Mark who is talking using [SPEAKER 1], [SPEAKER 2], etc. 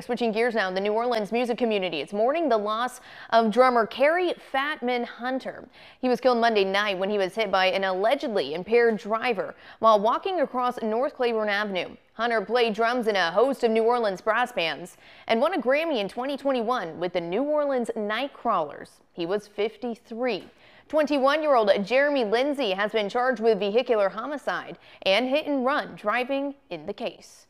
[SPEAKER 1] Switching gears now, the New Orleans music community is mourning the loss of drummer Kerry Fatman Hunter. He was killed Monday night when he was hit by an allegedly impaired driver while walking across North Claiborne Avenue. Hunter played drums in a host of New Orleans brass bands and won a Grammy in 2021 with the New Orleans Nightcrawlers. He was 53. 21-year-old Jeremy Lindsay has been charged with vehicular homicide and hit and run driving in the case.